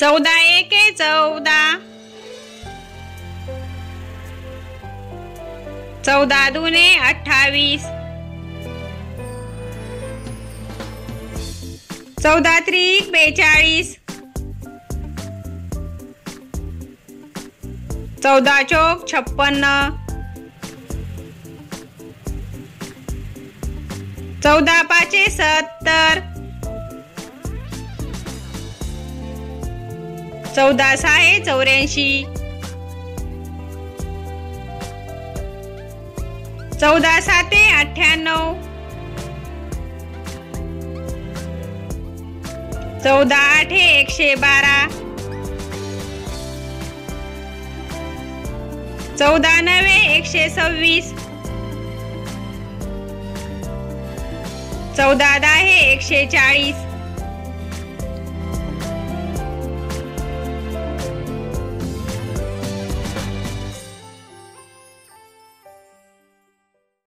चौदा एके चौदा. चौदा दुने अठ्ठावीस. चौदा त्रिक बेचाळीस. चौदा चोक छप्पन्न. चौदा पाचे सत्तर. चौदा सहा चौऱ्याऐंशी. चौदा साते अठ्ठ्याण्णव. चौदा आठे एकशे बारा. चौदा नवे एकशे सव्वीस. चौदा दहा एकशे चाळीस.